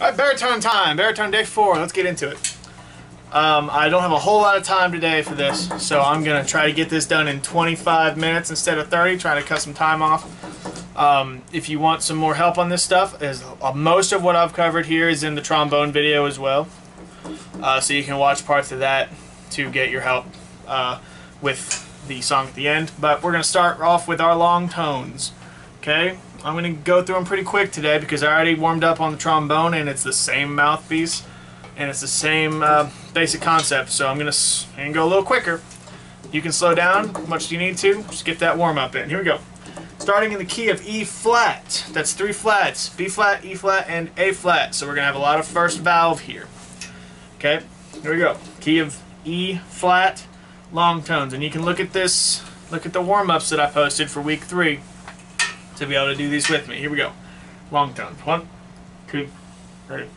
All right, baritone time. Baritone day four. Let's get into it. Um, I don't have a whole lot of time today for this, so I'm gonna try to get this done in 25 minutes instead of 30. Trying to cut some time off. Um, if you want some more help on this stuff, uh, most of what I've covered here is in the trombone video as well, uh, so you can watch parts of that to get your help uh, with the song at the end. But we're gonna start off with our long tones. Okay, I'm gonna go through them pretty quick today because I already warmed up on the trombone and it's the same mouthpiece and it's the same uh, basic concept. So I'm I'm gonna go a little quicker. You can slow down as much as you need to. Just get that warm up in. Here we go. Starting in the key of E flat. That's three flats: B flat, E flat, and A flat. So we're gonna have a lot of first valve here. Okay, here we go. Key of E flat, long tones, and you can look at this. Look at the warm ups that I posted for week three to be able to do these with me. Here we go. Long tones. One, two, ready,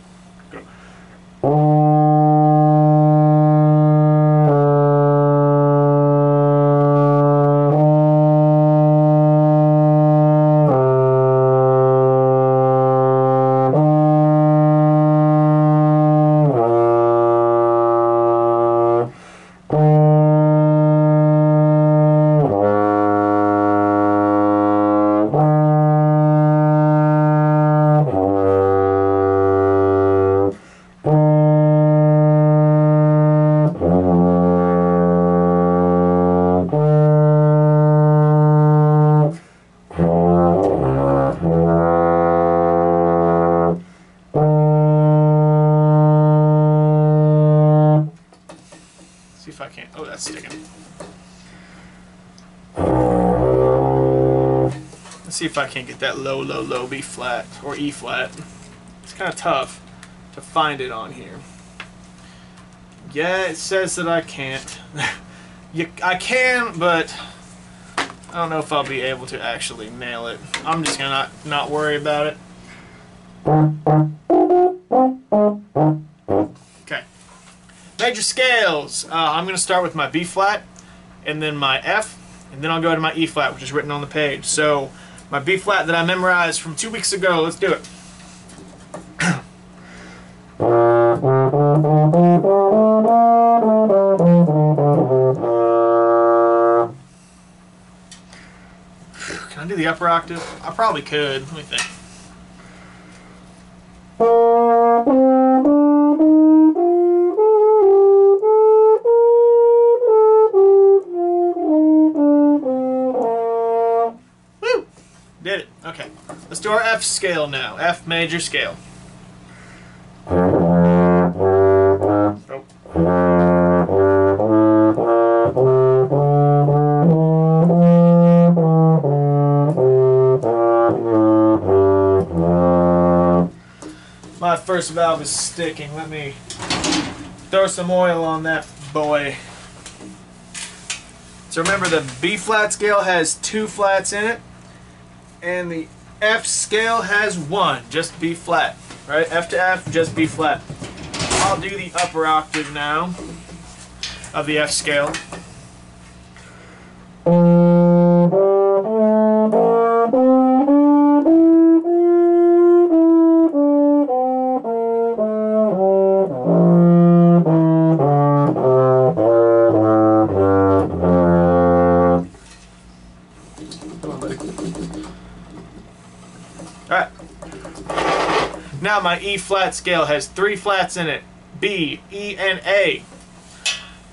go. See if I can. Oh, that's sticking. Let's see if I can't get that low, low, low B flat or E flat. It's kind of tough to find it on here. Yeah, it says that I can't. you, I can, but I don't know if I'll be able to actually nail it. I'm just gonna not, not worry about it. Major scales. Uh, I'm going to start with my B flat, and then my F, and then I'll go to my E flat, which is written on the page. So, my B flat that I memorized from two weeks ago. Let's do it. Can I do the upper octave? I probably could. Let me think. Let's our F scale now. F major scale. Oh. My first valve is sticking. Let me throw some oil on that boy. So remember the B flat scale has two flats in it and the F scale has one, just B flat. Right? F to F, just B flat. I'll do the upper octave now of the F scale. My E flat scale has three flats in it. B, E, and A.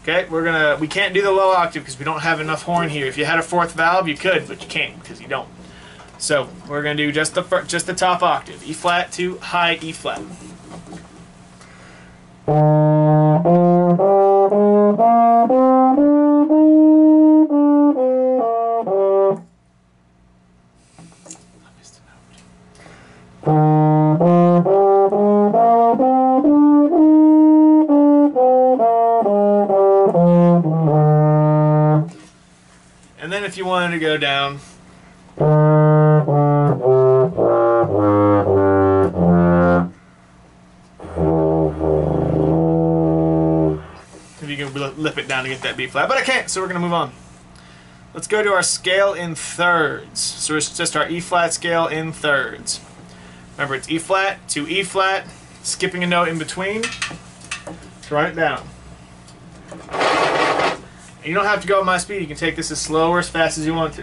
Okay, we're gonna, we can't do the low octave because we don't have enough horn here. If you had a fourth valve, you could, but you can't because you don't. So we're gonna do just the just the top octave, E flat to high E flat. To go down, if you can lip it down to get that B flat, but I can't, so we're gonna move on. Let's go to our scale in thirds. So it's just our E flat scale in thirds. Remember, it's E flat to E flat skipping a note in between to run it down. And you don't have to go at my speed. You can take this as slow or as fast as you want to.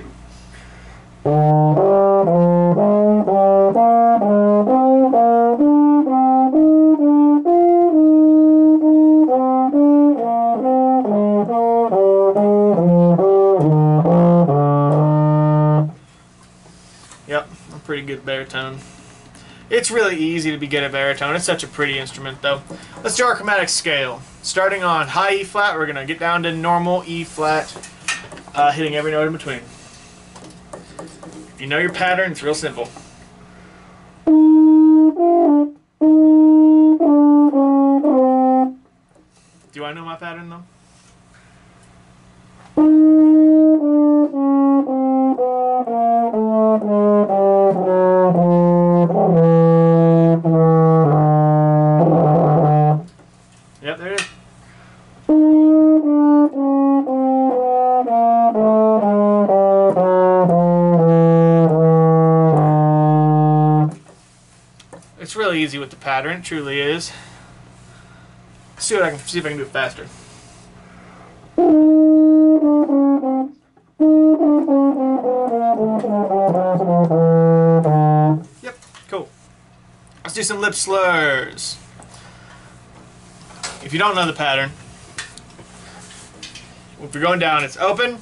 Yep, I'm pretty good baritone. It's really easy to be good at baritone. It's such a pretty instrument, though. Let's do our chromatic scale. Starting on high E flat, we're going to get down to normal E flat, uh, hitting every note in between. If you know your pattern, it's real simple. Do I know my pattern, though? Pattern, truly is. Let's see what I can see if I can do it faster. Yep, cool. Let's do some lip slurs. If you don't know the pattern, if you're going down, it's open,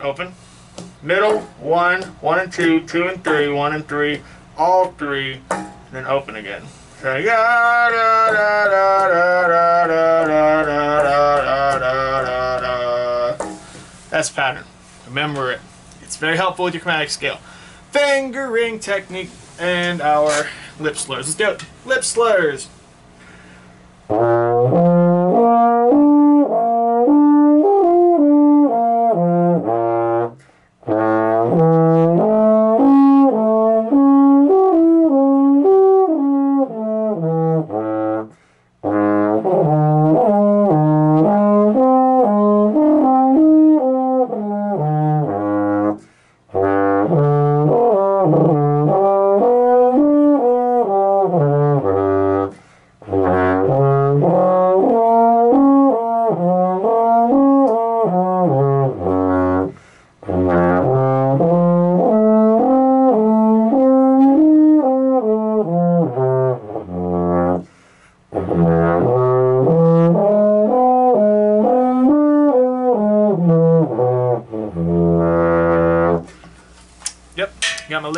open, middle, one, one and two, two and three, one and three, all three, then open again. That's pattern. Remember it. It's very helpful with your chromatic scale. Fingering technique and our lip slurs. Let's do it. Lip slurs.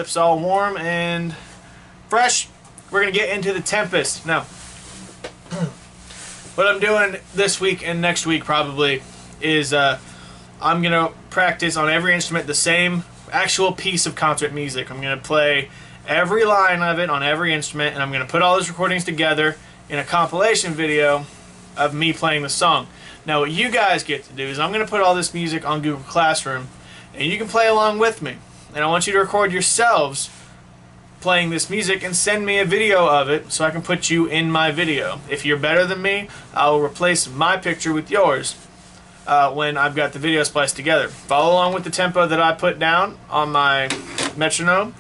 Lips all warm and fresh. We're gonna get into the Tempest now. what I'm doing this week and next week probably is uh, I'm gonna practice on every instrument the same actual piece of concert music. I'm gonna play every line of it on every instrument, and I'm gonna put all those recordings together in a compilation video of me playing the song. Now, what you guys get to do is I'm gonna put all this music on Google Classroom, and you can play along with me. And I want you to record yourselves playing this music and send me a video of it so I can put you in my video. If you're better than me, I'll replace my picture with yours uh, when I've got the video spliced together. Follow along with the tempo that I put down on my metronome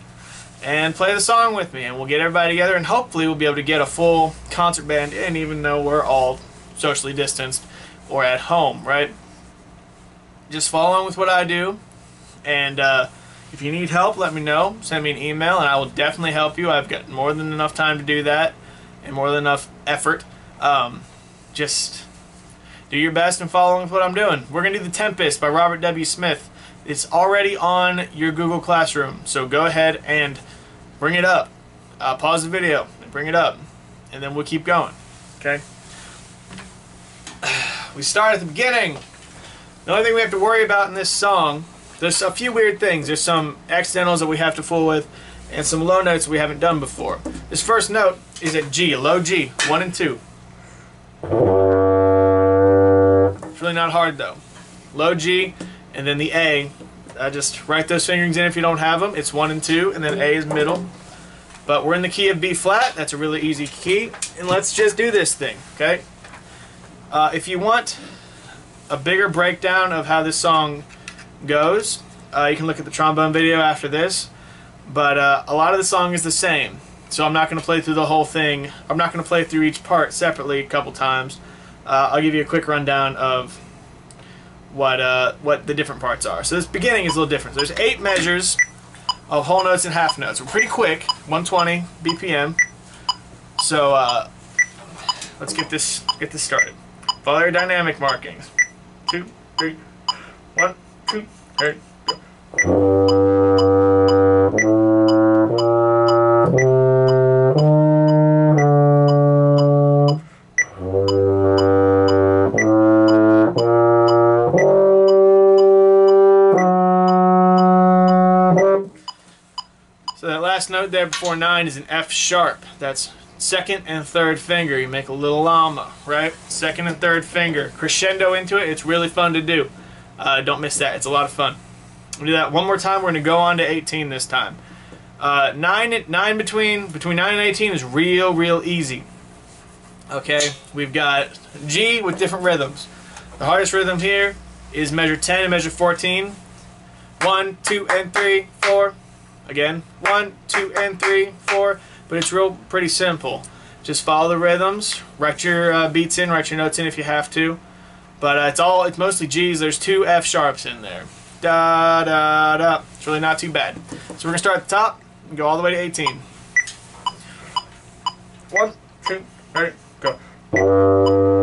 and play the song with me and we'll get everybody together and hopefully we'll be able to get a full concert band in even though we're all socially distanced or at home, right? Just follow along with what I do and uh, if you need help, let me know. Send me an email, and I will definitely help you. I've got more than enough time to do that, and more than enough effort. Um, just do your best and follow with what I'm doing. We're gonna do the Tempest by Robert W. Smith. It's already on your Google Classroom, so go ahead and bring it up. Uh, pause the video and bring it up, and then we'll keep going. Okay. We start at the beginning. The only thing we have to worry about in this song there's a few weird things. There's some accidentals that we have to fool with, and some low notes we haven't done before. This first note is at G, low G, one and two. It's really not hard though. Low G, and then the A. Uh, just write those fingerings in if you don't have them. It's one and two, and then A is middle. But we're in the key of B flat. That's a really easy key, and let's just do this thing, okay? Uh, if you want a bigger breakdown of how this song goes. Uh, you can look at the trombone video after this, but uh, a lot of the song is the same. so I'm not going to play through the whole thing. I'm not going to play through each part separately a couple times. Uh, I'll give you a quick rundown of what uh, what the different parts are. So this beginning is a little different. There's eight measures of whole notes and half notes. We're pretty quick, 120 BPM. So uh, let's get this get this started. Follow your dynamic markings. Two, three, one. So that last note there before nine is an F sharp. That's second and third finger. You make a little llama, right? Second and third finger. Crescendo into it. It's really fun to do. Uh, don't miss that. It's a lot of fun. We'll do that one more time. We're going to go on to 18 this time. Uh, nine, nine between between nine and 18 is real, real easy. Okay, we've got G with different rhythms. The hardest rhythm here is measure 10 and measure 14. One, two, and three, four. Again, one, two, and three, four. But it's real pretty simple. Just follow the rhythms, write your uh, beats in, write your notes in if you have to. But uh, it's all it's mostly G's. There's two F sharps in there. Da da da. It's really not too bad. So we're gonna start at the top and go all the way to 18. One, two, three, go.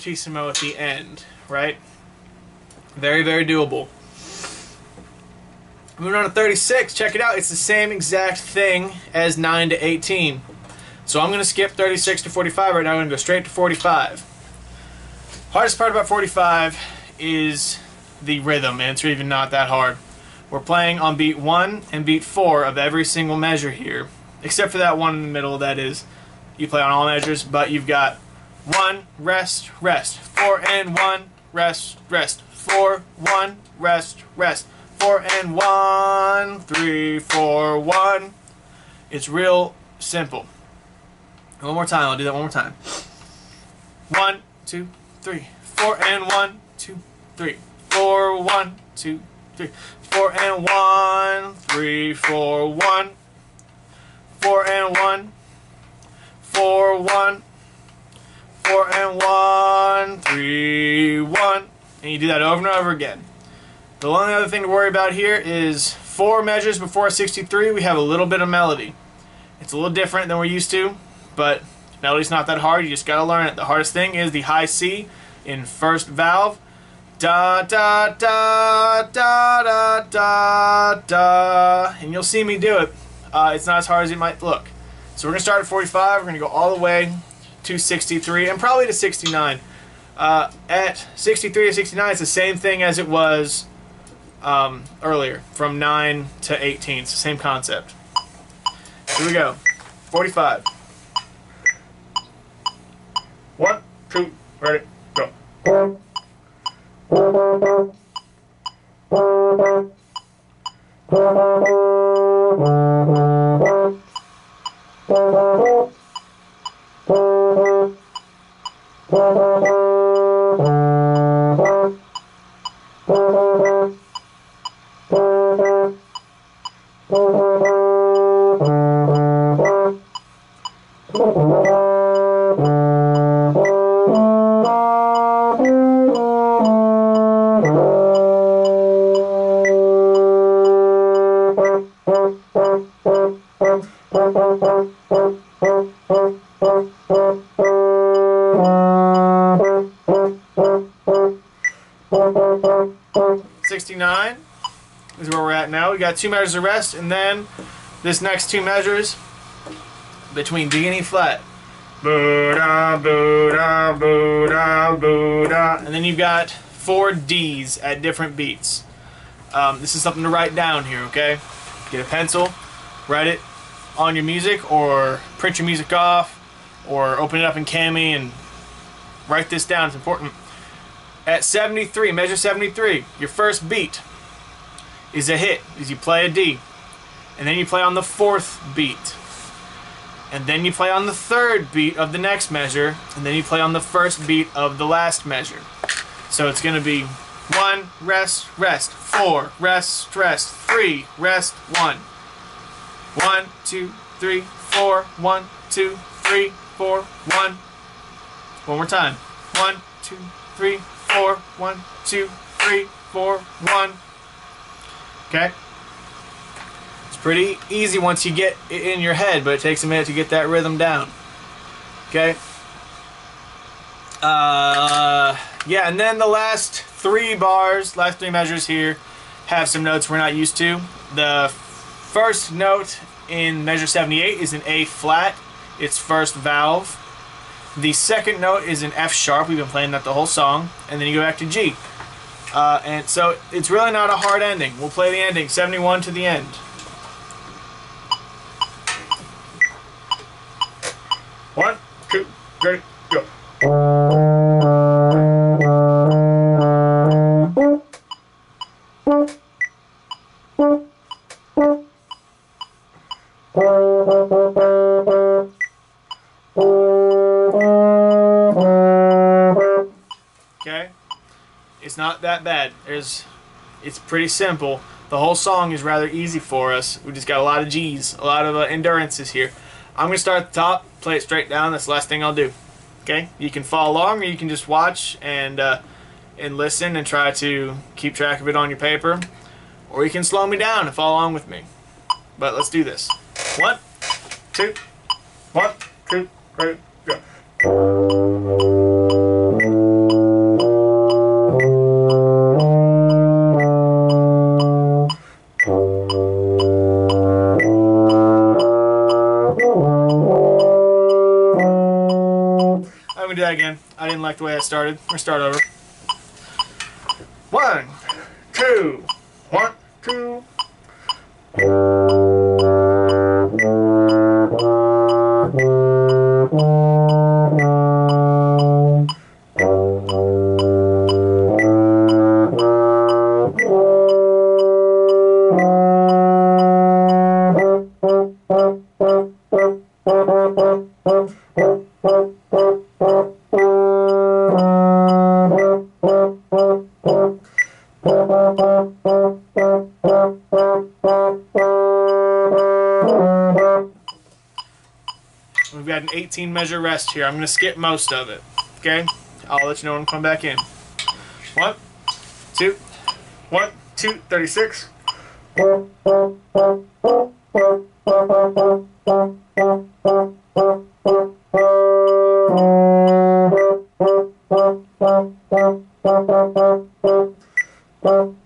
Fortissimo at the end, right? Very, very doable. Moving on to 36, check it out. It's the same exact thing as 9 to 18. So I'm going to skip 36 to 45 right now. I'm going to go straight to 45. Hardest part about 45 is the rhythm, and it's even not that hard. We're playing on beat 1 and beat 4 of every single measure here, except for that one in the middle that is you play on all measures, but you've got one, rest, rest. Four and one, rest, rest. Four, one, rest, rest. Four and one, three, four, one. It's real simple. One more time, I'll do that one more time. One, two, three. Four and one, two, three. Four, one, two, three. Four and one, three, four, one. Four and one, four, one four and one, three, one. And you do that over and over again. The only other thing to worry about here is four measures before 63, we have a little bit of melody. It's a little different than we're used to, but melody's not that hard. You just gotta learn it. The hardest thing is the high C in first valve. Da da da da da da da. And you'll see me do it. Uh, it's not as hard as it might look. So we're gonna start at 45. We're gonna go all the way to 63 and probably to 69. Uh, at 63 to 69, it's the same thing as it was um, earlier, from 9 to 18. It's the same concept. Here we go. 45. One, two, ready, go. At now. We got two measures of rest, and then this next two measures between D and E flat. And then you've got four D's at different beats. Um, this is something to write down here, okay? get a pencil, write it on your music, or print your music off, or open it up in Kami and write this down. It's important. At 73, measure 73, your first beat is a hit, is you play a D. And then you play on the fourth beat. And then you play on the third beat of the next measure, and then you play on the first beat of the last measure. So it's going to be one, rest, rest, four, rest, rest, three, rest, one. One, two, three, four, one, two, three, four, one. One more time. One, two, three, four, one, two, three, four, one. Okay? It's pretty easy once you get it in your head, but it takes a minute to get that rhythm down. Okay? Uh, yeah, and then the last three bars, last three measures here, have some notes we're not used to. The first note in measure 78 is an A flat, its first valve. The second note is an F sharp, we've been playing that the whole song, and then you go back to G. Uh, and so it's really not a hard ending. We'll play the ending, 71 to the end. One, two, three, go. It's not that bad. There's it's pretty simple. The whole song is rather easy for us. We just got a lot of G's, a lot of uh, endurances here. I'm going to start at the top, play it straight down. That's the last thing I'll do. Okay? You can follow along or you can just watch and uh, and listen and try to keep track of it on your paper. Or you can slow me down and follow along with me. But let's do this. One, two, one, two, three, go. Do that again. I didn't like the way I started. We're start over. We've got an 18 measure rest here. I'm going to skip most of it. Okay? I'll let you know when I come back in. One, two, one, two, 36. Forty-five.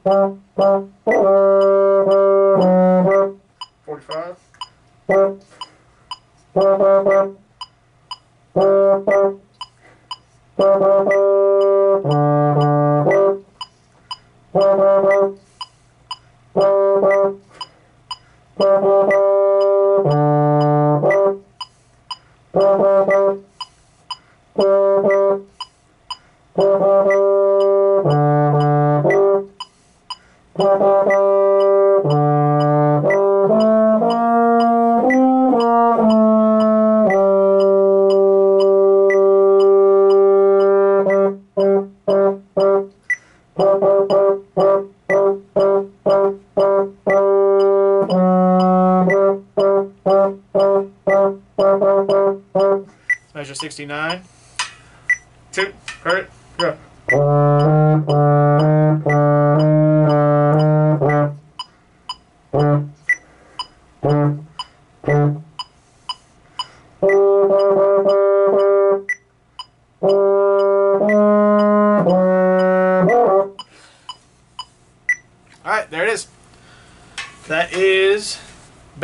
Measure 69. Two, hurt, go.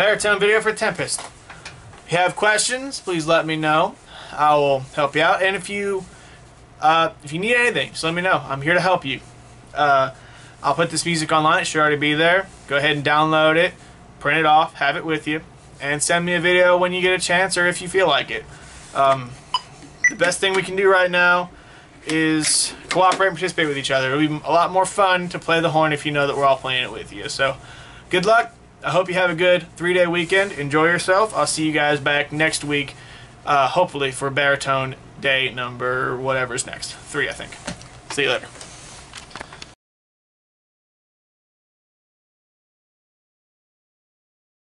Baritone video for Tempest. If you have questions, please let me know. I will help you out. And if you uh, if you need anything, just let me know. I'm here to help you. Uh, I'll put this music online. It should already be there. Go ahead and download it. print it off, have it with you, and send me a video when you get a chance or if you feel like it. Um, the best thing we can do right now is cooperate and participate with each other. It'll be a lot more fun to play the horn if you know that we're all playing it with you. So, good luck. I hope you have a good three-day weekend. Enjoy yourself. I'll see you guys back next week, uh, hopefully for baritone day number whatever's next. Three, I think. See you later.